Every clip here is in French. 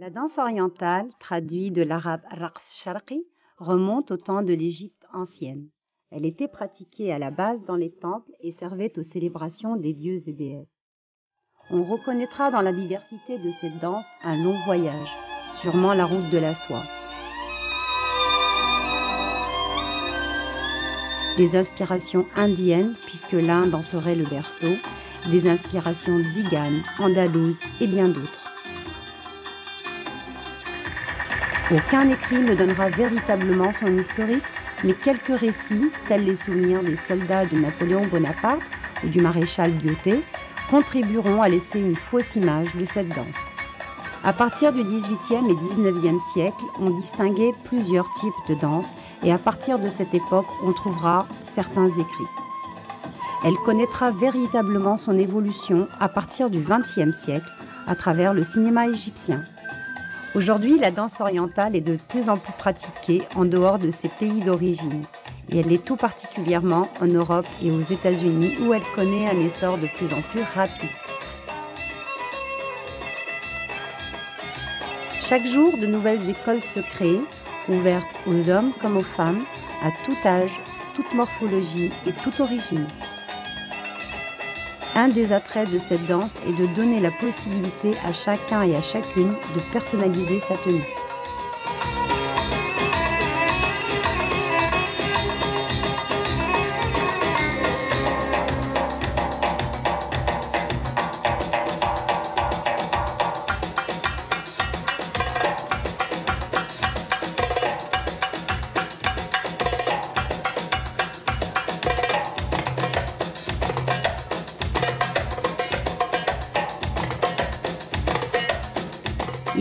La danse orientale, traduite de l'arabe raqs sharqi, remonte au temps de l'Égypte ancienne. Elle était pratiquée à la base dans les temples et servait aux célébrations des dieux et déesses. On reconnaîtra dans la diversité de cette danse un long voyage, sûrement la route de la soie. Des inspirations indiennes, puisque l'Inde en serait le berceau, des inspirations ziganes, andalouses et bien d'autres. Aucun écrit ne donnera véritablement son historique, mais quelques récits, tels les souvenirs des soldats de Napoléon Bonaparte ou du maréchal Guiotet, contribueront à laisser une fausse image de cette danse. À partir du XVIIIe et XIXe siècle, on distinguait plusieurs types de danse et à partir de cette époque, on trouvera certains écrits. Elle connaîtra véritablement son évolution à partir du XXe siècle à travers le cinéma égyptien. Aujourd'hui, la danse orientale est de plus en plus pratiquée en dehors de ses pays d'origine, et elle est tout particulièrement en Europe et aux États-Unis où elle connaît un essor de plus en plus rapide. Chaque jour, de nouvelles écoles se créent, ouvertes aux hommes comme aux femmes, à tout âge, toute morphologie et toute origine. Un des attraits de cette danse est de donner la possibilité à chacun et à chacune de personnaliser sa tenue.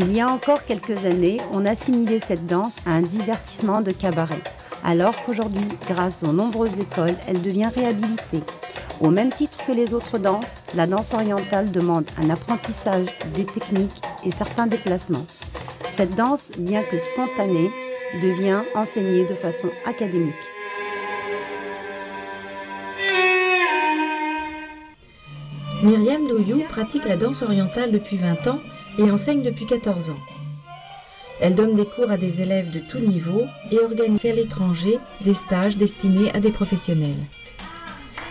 Il y a encore quelques années, on assimilait cette danse à un divertissement de cabaret, alors qu'aujourd'hui, grâce aux nombreuses écoles, elle devient réhabilitée. Au même titre que les autres danses, la danse orientale demande un apprentissage des techniques et certains déplacements. Cette danse, bien que spontanée, devient enseignée de façon académique. Myriam Douyou pratique la danse orientale depuis 20 ans et enseigne depuis 14 ans. Elle donne des cours à des élèves de tout niveau et organise à l'étranger des stages destinés à des professionnels.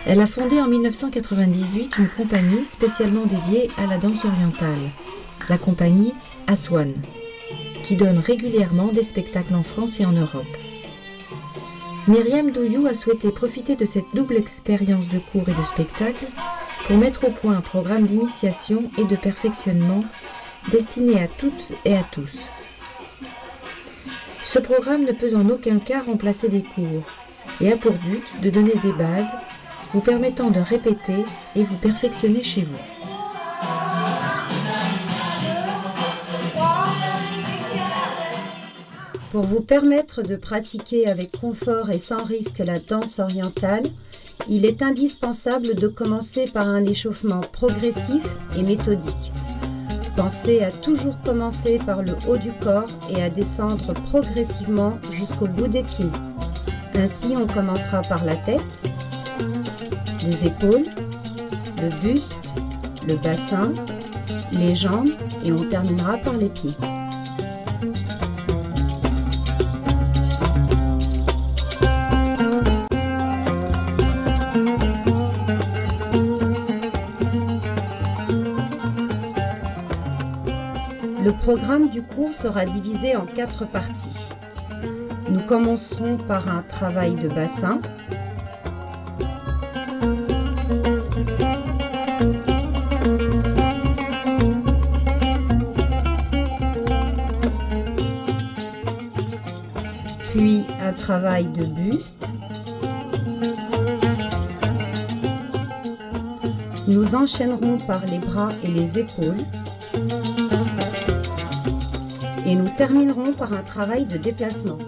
Elle a fondé en 1998 une compagnie spécialement dédiée à la danse orientale, la compagnie Aswan, qui donne régulièrement des spectacles en France et en Europe. Myriam Douyou a souhaité profiter de cette double expérience de cours et de spectacle pour mettre au point un programme d'initiation et de perfectionnement destiné à toutes et à tous. Ce programme ne peut en aucun cas remplacer des cours et a pour but de donner des bases vous permettant de répéter et vous perfectionner chez vous. Pour vous permettre de pratiquer avec confort et sans risque la danse orientale, il est indispensable de commencer par un échauffement progressif et méthodique. Pensez à toujours commencer par le haut du corps et à descendre progressivement jusqu'au bout des pieds. Ainsi, on commencera par la tête, les épaules, le buste, le bassin, les jambes et on terminera par les pieds. Le programme du cours sera divisé en quatre parties. Nous commencerons par un travail de bassin. Puis un travail de buste. Nous enchaînerons par les bras et les épaules et nous terminerons par un travail de déplacement.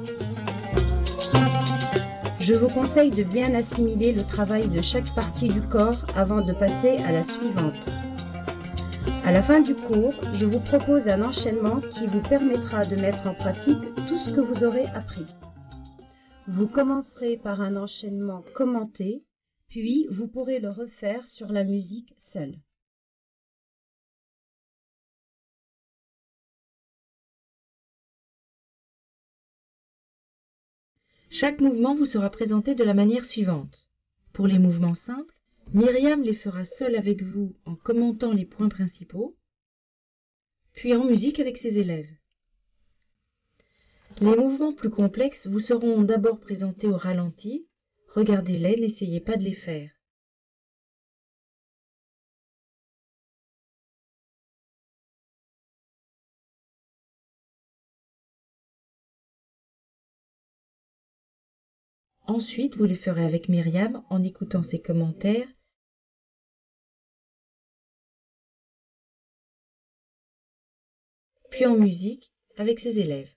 Je vous conseille de bien assimiler le travail de chaque partie du corps avant de passer à la suivante. À la fin du cours, je vous propose un enchaînement qui vous permettra de mettre en pratique tout ce que vous aurez appris. Vous commencerez par un enchaînement commenté, puis vous pourrez le refaire sur la musique seule. Chaque mouvement vous sera présenté de la manière suivante. Pour les mouvements simples, Myriam les fera seule avec vous en commentant les points principaux, puis en musique avec ses élèves. Les mouvements plus complexes vous seront d'abord présentés au ralenti. Regardez-les, n'essayez pas de les faire. Ensuite, vous les ferez avec Myriam en écoutant ses commentaires puis en musique avec ses élèves.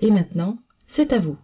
Et maintenant, c'est à vous.